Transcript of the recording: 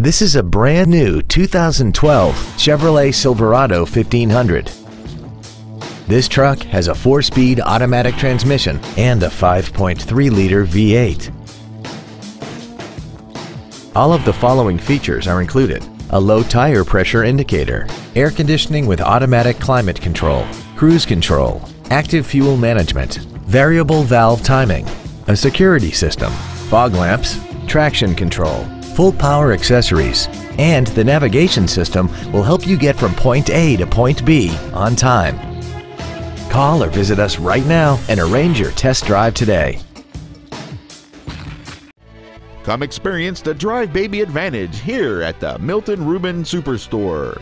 This is a brand new 2012 Chevrolet Silverado 1500. This truck has a four-speed automatic transmission and a 5.3-liter V8. All of the following features are included. A low tire pressure indicator, air conditioning with automatic climate control, cruise control, active fuel management, variable valve timing, a security system, fog lamps, traction control, full power accessories, and the navigation system will help you get from point A to point B on time. Call or visit us right now and arrange your test drive today. Come experience the Drive Baby Advantage here at the Milton Ruben Superstore.